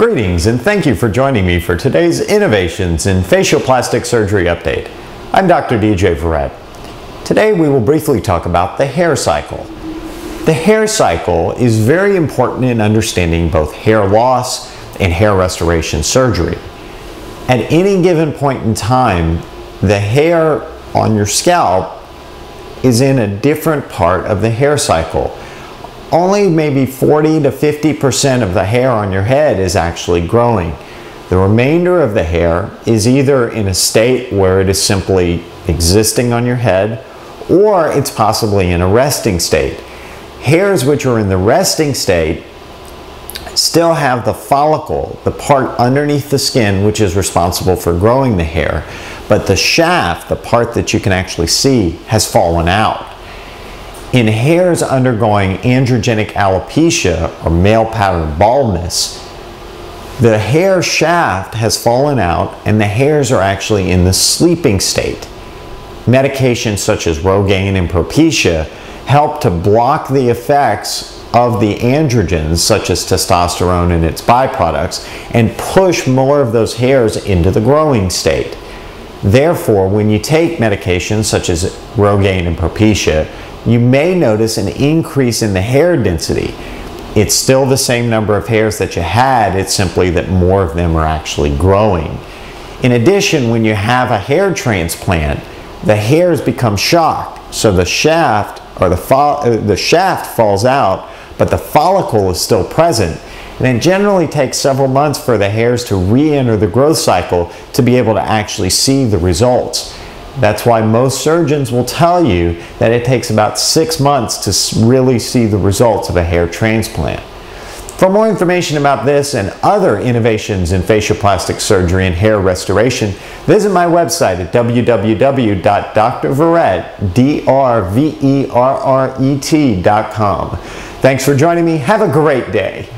Greetings and thank you for joining me for today's Innovations in Facial Plastic Surgery Update. I'm Dr. DJ Verret. Today we will briefly talk about the hair cycle. The hair cycle is very important in understanding both hair loss and hair restoration surgery. At any given point in time, the hair on your scalp is in a different part of the hair cycle only maybe 40 to 50% of the hair on your head is actually growing. The remainder of the hair is either in a state where it is simply existing on your head or it's possibly in a resting state. Hairs which are in the resting state still have the follicle, the part underneath the skin which is responsible for growing the hair, but the shaft, the part that you can actually see, has fallen out. In hairs undergoing androgenic alopecia or male pattern baldness, the hair shaft has fallen out and the hairs are actually in the sleeping state. Medications such as Rogaine and Propecia help to block the effects of the androgens such as testosterone and its byproducts and push more of those hairs into the growing state. Therefore, when you take medications such as Rogaine and Propecia, you may notice an increase in the hair density. It's still the same number of hairs that you had, it's simply that more of them are actually growing. In addition, when you have a hair transplant, the hairs become shocked, so the shaft or the, uh, the shaft falls out, but the follicle is still present. And it generally takes several months for the hairs to re-enter the growth cycle to be able to actually see the results. That's why most surgeons will tell you that it takes about six months to really see the results of a hair transplant. For more information about this and other innovations in facial plastic surgery and hair restoration, visit my website at www.drverret.com. Thanks for joining me. Have a great day.